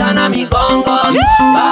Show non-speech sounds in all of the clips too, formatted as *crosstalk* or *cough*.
out and a me gong gong. Yeah.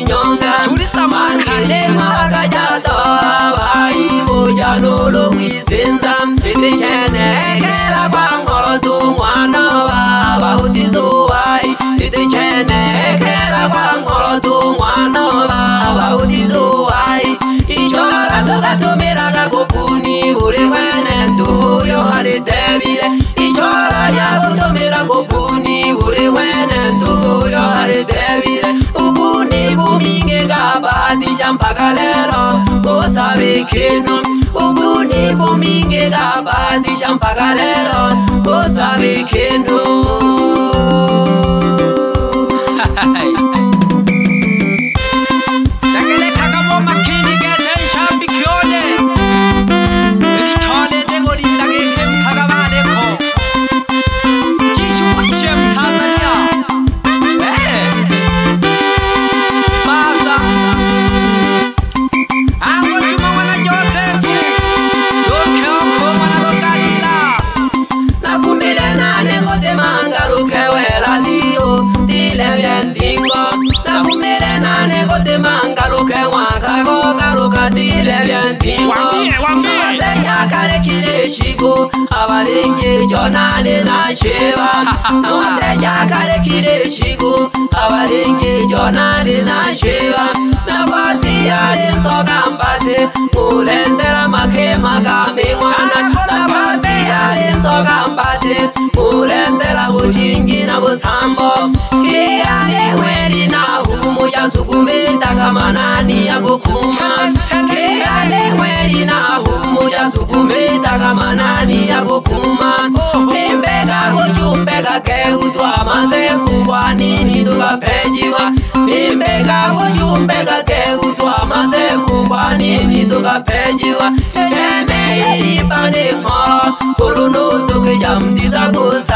nyomta makhane makajatoa vaimojalolongwisenza nditicenekela kwangolotu mwana wa vautizowai nditichene keno ubunivu mingi kabadisha mpaka lelo usabi keno badire byantimbo amasenyakalekile eshiko abalenye jonane nasheba amasenyakalekile *laughs* eshiko abalenye jonane nasheba nafasi yale nsoga mbate. Mulendera makema gamimwana nafasi yale nsoga mbate. Mulendera bucingi Nani ya kupuma nimbega kujumbega keutwa mazekubwa nini tukapejiwa nimbega kujumbega keutwa mazekubwa nini tukapejiwa cheneyelipane ng'oro kurunu tukijamtiza kusa